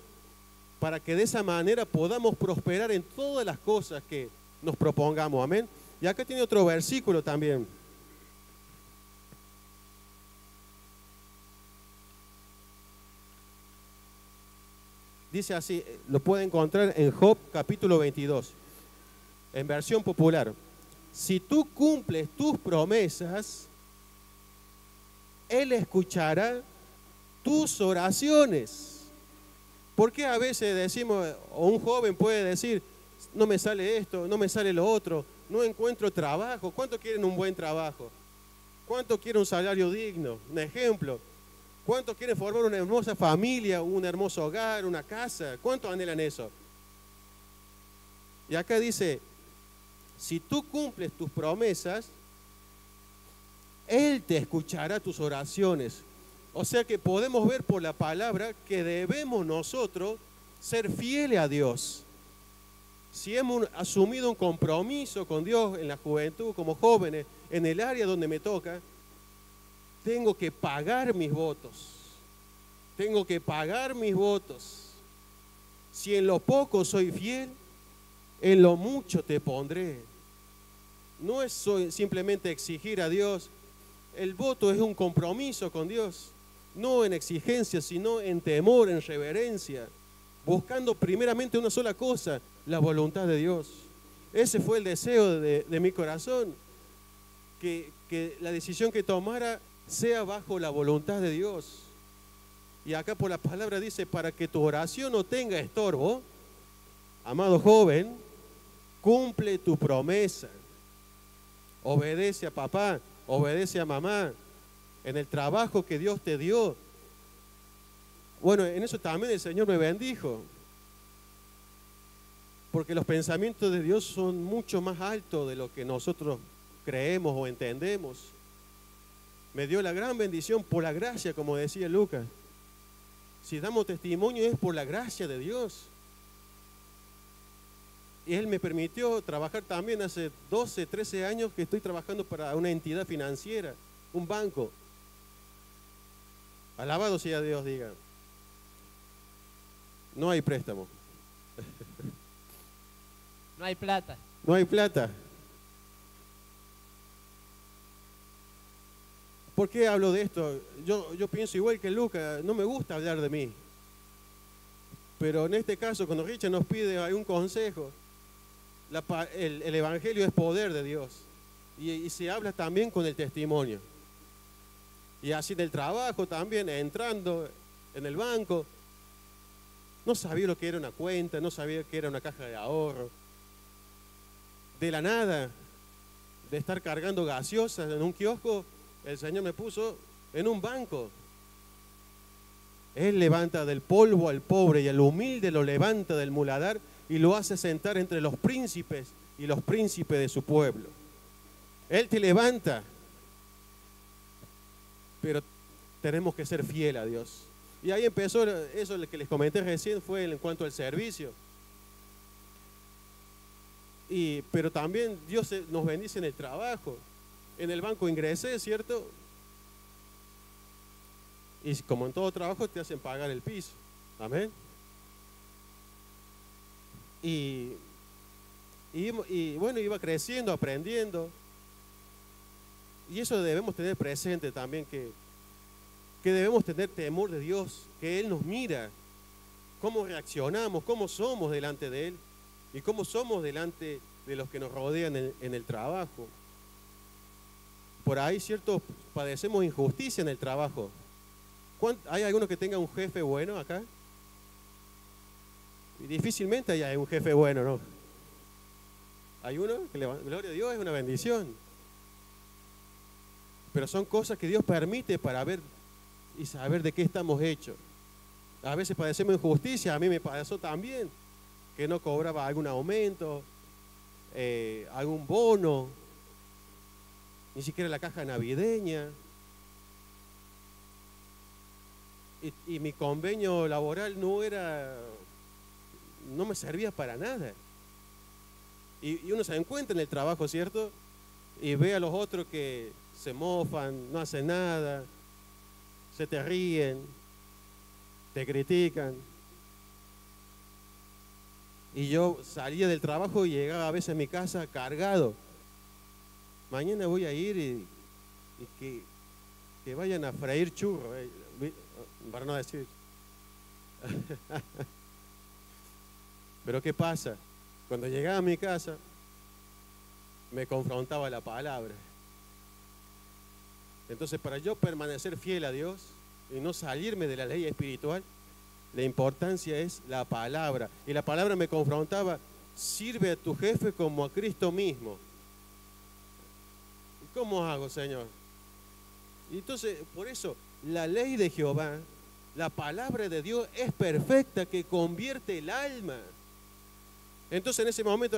para que de esa manera podamos prosperar en todas las cosas que nos propongamos. Amén. Y acá tiene otro versículo también. Dice así, lo puede encontrar en Job capítulo 22, en versión popular. Si tú cumples tus promesas, Él escuchará tus oraciones. Porque a veces decimos, o un joven puede decir, no me sale esto, no me sale lo otro, no encuentro trabajo. ¿Cuánto quieren un buen trabajo? ¿Cuánto quieren un salario digno? Un ejemplo. ¿Cuánto quieren formar una hermosa familia, un hermoso hogar, una casa? ¿Cuánto anhelan eso? Y acá dice, si tú cumples tus promesas, Él te escuchará tus oraciones. O sea que podemos ver por la palabra que debemos nosotros ser fieles a Dios si hemos asumido un compromiso con Dios en la juventud, como jóvenes, en el área donde me toca, tengo que pagar mis votos. Tengo que pagar mis votos. Si en lo poco soy fiel, en lo mucho te pondré. No es simplemente exigir a Dios. El voto es un compromiso con Dios. No en exigencia, sino en temor, en reverencia. Buscando primeramente una sola cosa, la voluntad de Dios. Ese fue el deseo de, mi corazón, que, que la decisión que tomara sea bajo la voluntad de Dios. Y acá por la palabra dice, para que tu oración no tenga estorbo, amado joven, cumple tu promesa. Obedece a papá, obedece a mamá en el trabajo que Dios te dio. Bueno, en eso también el Señor me bendijo porque los pensamientos de Dios son mucho más altos de lo que nosotros creemos o entendemos. Me dio la gran bendición por la gracia, como decía Lucas. Si damos testimonio es por la gracia de Dios. Y Él me permitió trabajar también hace 12, 13 años que estoy trabajando para una entidad financiera, un banco. Alabado sea Dios, diga. No hay préstamo. No hay plata. No hay plata. ¿Por qué hablo de esto? Yo, yo pienso igual que Lucas, no me gusta hablar de mí. Pero en este caso, cuando Richard nos pide algún consejo, el, Evangelio es poder de Dios. Y, y, se habla también con el testimonio. Y así en el trabajo también, entrando en el banco, no sabía lo que era una cuenta, no sabía que era una caja de ahorro. De la nada, de estar cargando gaseosas en un kiosco, el Señor me puso en un banco. Él levanta del polvo al pobre y al humilde lo levanta del muladar y lo hace sentar entre los príncipes y los príncipes de su pueblo. Él te levanta, pero tenemos que ser fiel a Dios. Y ahí empezó, eso que les comenté recién fue en cuanto al servicio. Y, pero también Dios nos bendice en el trabajo en el banco ingresé, ¿cierto? Y como en todo trabajo te hacen pagar el piso. Amén. Y, y, bueno, iba creciendo, aprendiendo. Y eso debemos tener presente también, que, que debemos tener temor de Dios, que Él nos mira, cómo reaccionamos, cómo somos delante de Él y cómo somos delante de los que nos rodean en el trabajo por ahí, ¿cierto? Padecemos injusticia en el trabajo. ¿Hay alguno que tenga un jefe bueno acá? difícilmente hay un jefe bueno, ¿no? Hay uno que, le, gloria a Dios, es una bendición. Pero son cosas que Dios permite para ver y saber de qué estamos hechos. A veces padecemos injusticia, a mí me pasó también, que no cobraba algún aumento, eh, algún bono, ni siquiera la caja navideña. Y, mi convenio laboral no era, no me servía para nada. Y, uno se encuentra en el trabajo, ¿cierto? Y ve a los otros que se mofan, no hacen nada, se te ríen, te critican. Y yo salía del trabajo y llegaba a veces a mi casa cargado mañana voy a ir y, que, vayan a freír churros, eh, para no decir. [LAUGHS] Pero ¿qué pasa? Cuando llegaba a mi casa, me confrontaba la palabra. Entonces, para yo permanecer fiel a Dios y no salirme de la ley espiritual, la importancia es la palabra. Y la palabra me confrontaba, sirve a tu jefe como a Cristo mismo. ¿Cómo hago, Señor? Y entonces, por eso, la ley de Jehová, la palabra de Dios es perfecta que convierte el alma. Entonces, en ese momento,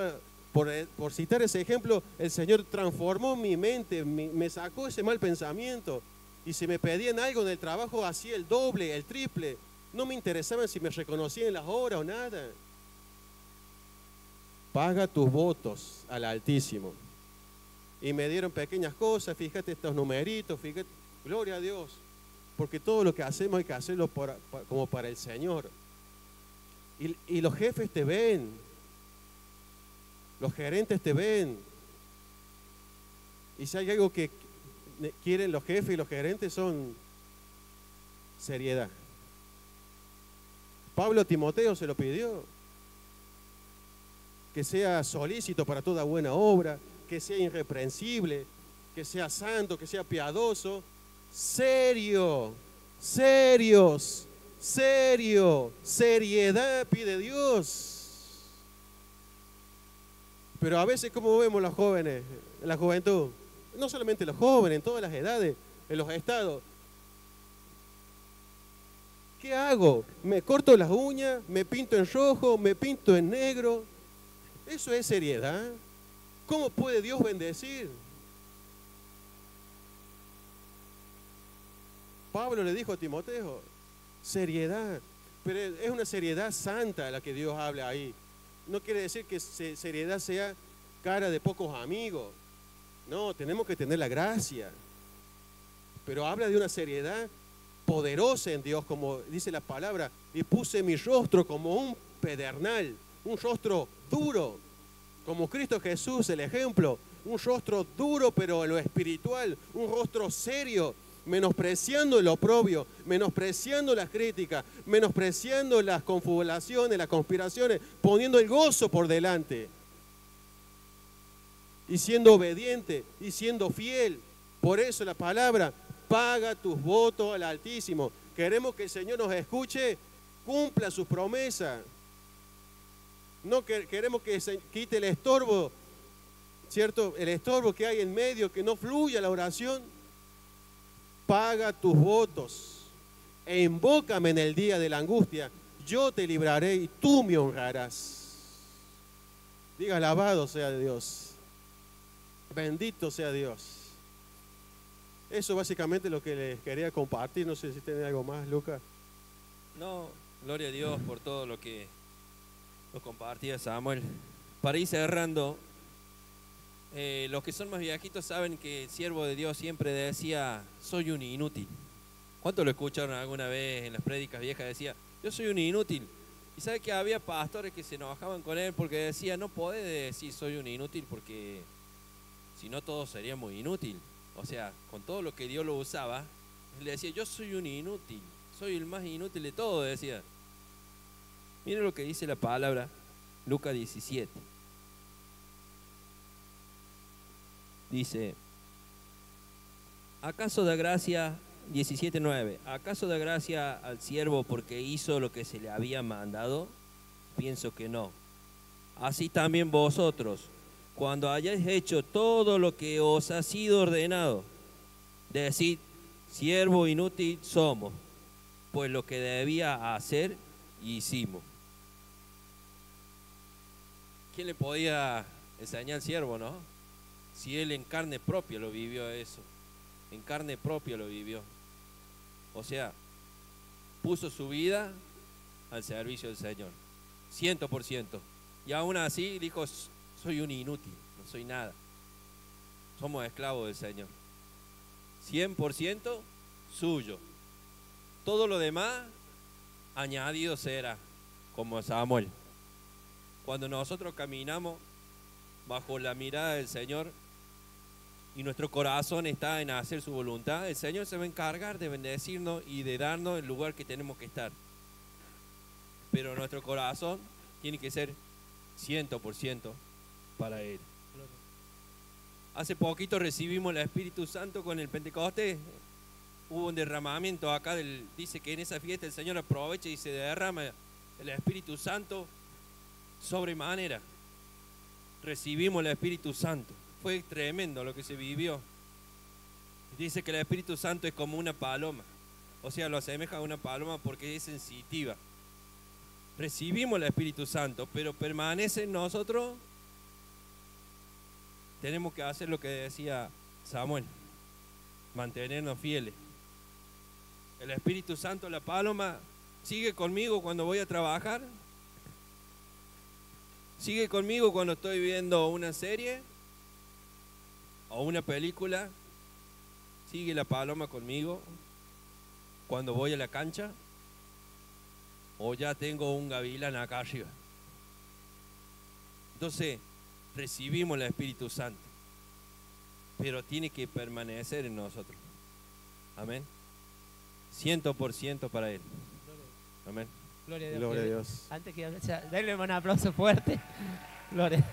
por, por citar ese ejemplo, el Señor transformó mi mente, me sacó ese mal pensamiento. Y si me pedían algo en el trabajo, hacía el doble, el triple. No me interesaba si me reconocían las horas o nada. Paga tus votos al Altísimo y me dieron pequeñas cosas, fíjate estos numeritos, fíjate, gloria a Dios, porque todo lo que hacemos hay que hacerlo como para el Señor. Y los jefes te ven, los gerentes te ven. Y si hay algo que quieren los jefes y los gerentes son seriedad. Pablo Timoteo se lo pidió, que sea solícito para toda buena obra, que sea irreprensible, que sea santo, que sea piadoso. Serio, serios, serio, seriedad pide Dios. Pero a veces, como vemos los jóvenes, la juventud, no solamente los jóvenes, en todas las edades, en los estados, ¿qué hago? ¿Me corto las uñas? ¿Me pinto en rojo? ¿Me pinto en negro? Eso es seriedad. ¿Cómo puede Dios bendecir? Pablo le dijo a Timoteo, seriedad, pero es una seriedad santa la que Dios habla ahí. No quiere decir que seriedad sea cara de pocos amigos. No, tenemos que tener la gracia. Pero habla de una seriedad poderosa en Dios, como dice la palabra, y puse mi rostro como un pedernal, un rostro duro, como Cristo Jesús, el ejemplo, un rostro duro pero lo espiritual, un rostro serio. Menospreciando el oprobio, menospreciando las críticas, menospreciando las confabulaciones, las conspiraciones, poniendo el gozo por delante y siendo obediente y siendo fiel. Por eso la palabra, paga tus votos al Altísimo. Queremos que el Señor nos escuche, cumpla sus promesas. No queremos que se quite el estorbo, ¿cierto? El estorbo que hay en medio, que no fluya la oración. Paga tus votos e invócame en el día de la angustia. Yo te libraré y tú me honrarás. Diga, alabado sea Dios. Bendito sea Dios. Eso básicamente es lo que les quería compartir. No sé si tiene algo más, Lucas. No, gloria a Dios por todo lo que nos compartía Samuel. Para ir cerrando, eh, los que son más viejitos saben que el siervo de Dios siempre decía, soy un inútil. ¿Cuánto lo escucharon alguna vez en las prédicas viejas? Decía, yo soy un inútil. Y sabe que había pastores que se enojaban con él porque decía, no puede decir soy un inútil porque si no todo sería muy inútil. O sea, con todo lo que Dios lo usaba, le decía, yo soy un inútil, soy el más inútil de todo, decía. Miren lo que dice la palabra, Lucas 17. Dice, ¿acaso da gracia, 17.9, ¿acaso da gracia al siervo porque hizo lo que se le había mandado? Pienso que no. Así también vosotros cuando hayáis hecho todo lo que os ha sido ordenado, decid, siervo inútil somos, pues lo que debía hacer, hicimos. ¿Quién le podía enseñar al siervo, no? Si él en carne propia lo vivió eso, en carne propia lo vivió. O sea, puso su vida al servicio del Señor, ciento por ciento. Y aún así dijo, soy un inútil, no soy nada. Somos esclavos del Señor. 100% suyo. Todo lo demás añadido será, como Samuel. Cuando nosotros caminamos bajo la mirada del Señor y nuestro corazón está en hacer su voluntad, el Señor se va a encargar de bendecirnos y de darnos el lugar que tenemos que estar. Pero nuestro corazón tiene que ser 100% para Él. Hace poquito recibimos el Espíritu Santo con el Pentecostés. Hubo un derramamiento acá, del, dice que en esa fiesta el Señor aprovecha y se derrama el Espíritu Santo sobremanera. Recibimos el Espíritu Santo. Fue tremendo lo que se vivió. Dice que el Espíritu Santo es como una paloma. O sea, lo asemeja a una paloma porque es sensitiva. Recibimos el Espíritu Santo, pero permanece en nosotros tenemos que hacer lo que decía Samuel, mantenernos fieles. El Espíritu Santo, la paloma, sigue conmigo cuando voy a trabajar. Sigue conmigo cuando estoy viendo una serie o una película. Sigue la paloma conmigo cuando voy a la cancha. O ya tengo un gavilán acá arriba. Entonces, recibimos el Espíritu Santo, pero tiene que permanecer en nosotros. Amén. Ciento por ciento para Él. Amén. Gloria a Dios. Antes que o sea, un aplauso fuerte. [LAUGHS] Gloria.